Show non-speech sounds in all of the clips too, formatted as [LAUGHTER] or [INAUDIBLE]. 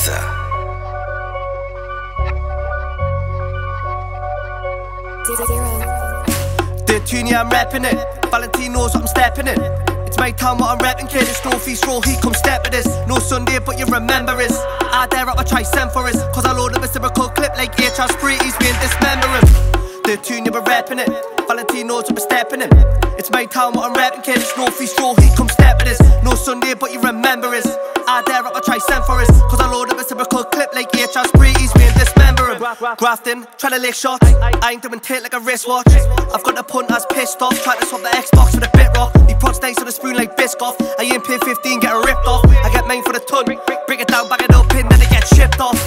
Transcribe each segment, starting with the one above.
Gaza. tune, yeah, I'm rapping it. Valentino's what I'm stepping in. It's my time what I'm rapping, kid. It's Northeast Raw, he come step with this. No Sunday, but you remember this. I dare up, I try send for this. Cause I load It's my town, what I'm rapping, kid. It's no feast roll, he come step with this. No Sunday, but you remember this. I dare up, I try send for us. Cause I load up a reciprocal clip like HR Spree, he's being dismember him. Grafting, trying to lick shots. I ain't doing tit like a wristwatch. I've got the punters pissed off, trying to swap the Xbox with a bit rock. He prods nice with a spoon like Biscoff. I ain't pay 15, get ripped off. I get main for the ton, break it down, bag it up in, then it gets shipped off.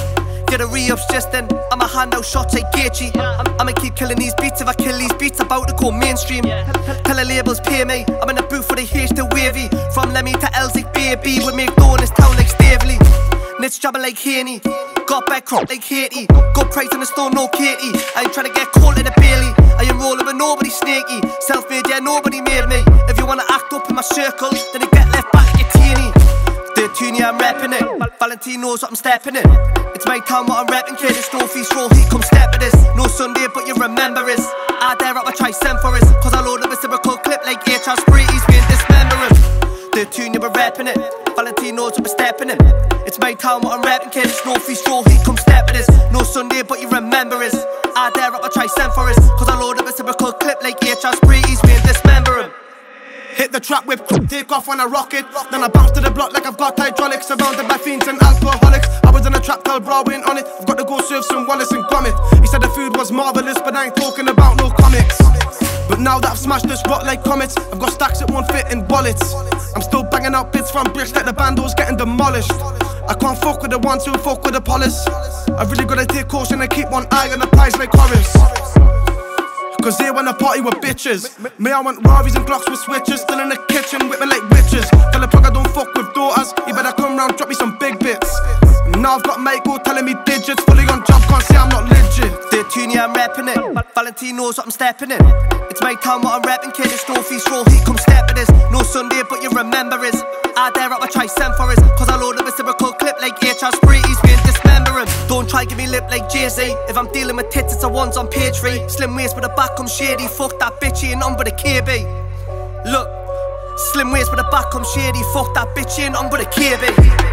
Re-ups just then. I'ma hand out shots like Gaethje. I'ma keep killing these beats. If I kill these beats, about to go mainstream. Tell the labels pay me. I'm in the booth for the H to wavy. From Lemmy to Elzik, baby. We make dough in this town like Stavely. Nits jabbing like Haney. Got back crop like Haiti. Got price on the store, no Katie. I ain't trying to get caught in a Bailey. I am rolling with nobody snaky. Self made, yeah, nobody made me. If you wanna act up in my circle, then you get left back, teeny. The tune, yeah, I'm rapping it. Valentino's what I'm stepping in. It's my town, what I'm rapping, kid. It's no feast roll, he come step with this. No Sunday, but you remember this. I dare up, I try send for us. Cause I load a reciprocal clip like HR Spree, he's being dismembering. The tune, you were rapping it. Valentino's what I'm stepping in. It's my town, what I'm rapping, kid. It's no feast roll, he come step with this. No Sunday, but you remember this. I dare up, I try send for us. Cause I load a reciprocal clip like dismembering. Hit the trap whip, [LAUGHS] take off on a rocket. Then I bounce to the block like I've got hydraulics. Surrounded by fiends and alcoholics. I was in a trap, tell bro, ain't on it. I've got to go serve some Wallace and Gromit. He said the food was marvelous, but I ain't talking about no comics. But now that I've smashed this rock like comets, I've got stacks that won't fit in wallets. I'm still banging out bits from bricks like the bandle's getting demolished. I can't fuck with the ones who fuck with the police. I really gotta take caution and keep one eye on the prize like Horace. Cause they wanna party with bitches. Me, I want Rarries and Glocks with switches. Still in the kitchen, whipping like witches. Tell the plug I don't fuck with daughters. You better come round, drop me some big bits. Now I've got Michael telling me digits. Fully on job, can't say I'm not legit. The tune, yeah, I'm rapping it. Valentino's what I'm stepping in. It's my town, what I'm rapping, kid. It's no feast roll, he come step with this. No Sunday, but you remember this. I dare up, I try send for us. Cause I load up a reciprocal clip like HR Spree, he's Don't try give me lip like Jay Z. If I'm dealing with tits, it's a ones on page three. Slim waist with a back, I'm shady. Fuck that bitch, he ain't on but a KB. Look, slim waist with a back, I'm shady. Fuck that bitch, he ain't on but a KB.